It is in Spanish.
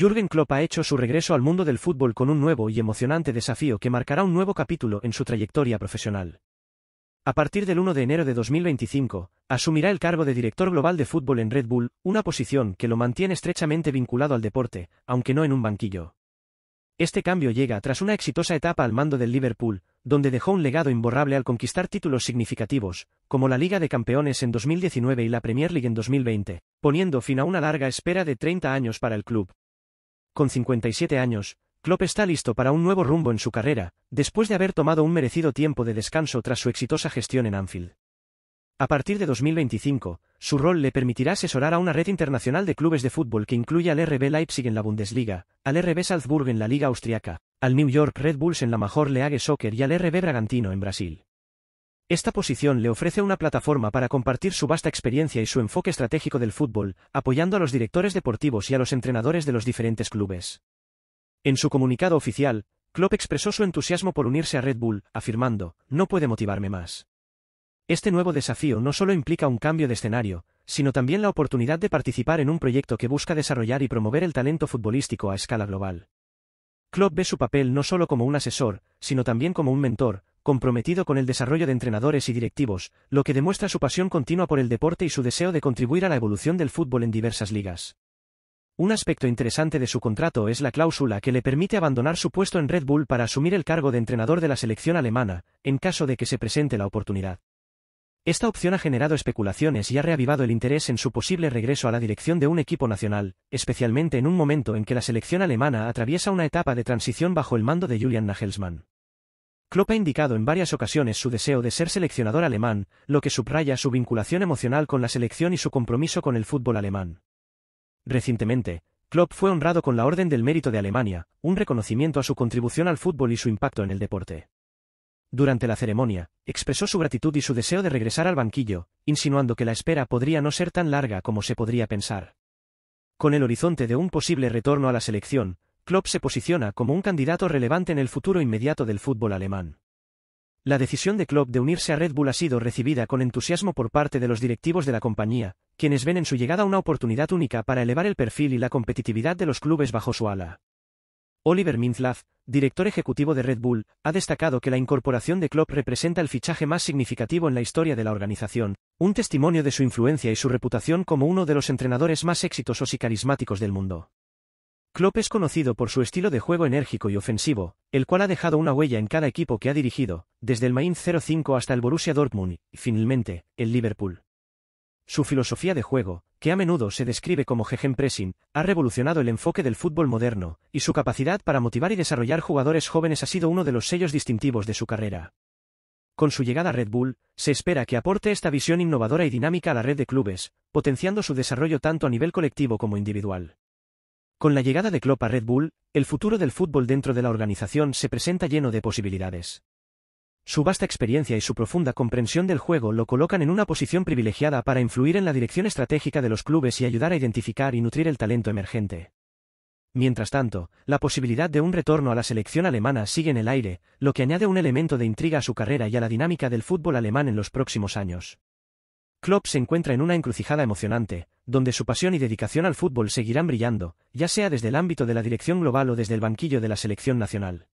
Jürgen Klopp ha hecho su regreso al mundo del fútbol con un nuevo y emocionante desafío que marcará un nuevo capítulo en su trayectoria profesional. A partir del 1 de enero de 2025, asumirá el cargo de director global de fútbol en Red Bull, una posición que lo mantiene estrechamente vinculado al deporte, aunque no en un banquillo. Este cambio llega tras una exitosa etapa al mando del Liverpool, donde dejó un legado imborrable al conquistar títulos significativos, como la Liga de Campeones en 2019 y la Premier League en 2020, poniendo fin a una larga espera de 30 años para el club. Con 57 años, Klopp está listo para un nuevo rumbo en su carrera, después de haber tomado un merecido tiempo de descanso tras su exitosa gestión en Anfield. A partir de 2025, su rol le permitirá asesorar a una red internacional de clubes de fútbol que incluye al RB Leipzig en la Bundesliga, al RB Salzburg en la Liga Austriaca, al New York Red Bulls en la Major League Soccer y al RB Bragantino en Brasil. Esta posición le ofrece una plataforma para compartir su vasta experiencia y su enfoque estratégico del fútbol, apoyando a los directores deportivos y a los entrenadores de los diferentes clubes. En su comunicado oficial, Klopp expresó su entusiasmo por unirse a Red Bull, afirmando, no puede motivarme más. Este nuevo desafío no solo implica un cambio de escenario, sino también la oportunidad de participar en un proyecto que busca desarrollar y promover el talento futbolístico a escala global. Klopp ve su papel no solo como un asesor, sino también como un mentor, comprometido con el desarrollo de entrenadores y directivos, lo que demuestra su pasión continua por el deporte y su deseo de contribuir a la evolución del fútbol en diversas ligas. Un aspecto interesante de su contrato es la cláusula que le permite abandonar su puesto en Red Bull para asumir el cargo de entrenador de la selección alemana, en caso de que se presente la oportunidad. Esta opción ha generado especulaciones y ha reavivado el interés en su posible regreso a la dirección de un equipo nacional, especialmente en un momento en que la selección alemana atraviesa una etapa de transición bajo el mando de Julian Nagelsmann. Klopp ha indicado en varias ocasiones su deseo de ser seleccionador alemán, lo que subraya su vinculación emocional con la selección y su compromiso con el fútbol alemán. Recientemente, Klopp fue honrado con la Orden del Mérito de Alemania, un reconocimiento a su contribución al fútbol y su impacto en el deporte. Durante la ceremonia, expresó su gratitud y su deseo de regresar al banquillo, insinuando que la espera podría no ser tan larga como se podría pensar. Con el horizonte de un posible retorno a la selección, Klopp se posiciona como un candidato relevante en el futuro inmediato del fútbol alemán. La decisión de Klopp de unirse a Red Bull ha sido recibida con entusiasmo por parte de los directivos de la compañía, quienes ven en su llegada una oportunidad única para elevar el perfil y la competitividad de los clubes bajo su ala. Oliver Minzlaff, director ejecutivo de Red Bull, ha destacado que la incorporación de Klopp representa el fichaje más significativo en la historia de la organización, un testimonio de su influencia y su reputación como uno de los entrenadores más exitosos y carismáticos del mundo. Klopp es conocido por su estilo de juego enérgico y ofensivo, el cual ha dejado una huella en cada equipo que ha dirigido, desde el Mainz 05 hasta el Borussia Dortmund y, finalmente, el Liverpool. Su filosofía de juego, que a menudo se describe como Gegenpressing, ha revolucionado el enfoque del fútbol moderno, y su capacidad para motivar y desarrollar jugadores jóvenes ha sido uno de los sellos distintivos de su carrera. Con su llegada a Red Bull, se espera que aporte esta visión innovadora y dinámica a la red de clubes, potenciando su desarrollo tanto a nivel colectivo como individual. Con la llegada de Klopp a Red Bull, el futuro del fútbol dentro de la organización se presenta lleno de posibilidades. Su vasta experiencia y su profunda comprensión del juego lo colocan en una posición privilegiada para influir en la dirección estratégica de los clubes y ayudar a identificar y nutrir el talento emergente. Mientras tanto, la posibilidad de un retorno a la selección alemana sigue en el aire, lo que añade un elemento de intriga a su carrera y a la dinámica del fútbol alemán en los próximos años. Klopp se encuentra en una encrucijada emocionante, donde su pasión y dedicación al fútbol seguirán brillando, ya sea desde el ámbito de la dirección global o desde el banquillo de la selección nacional.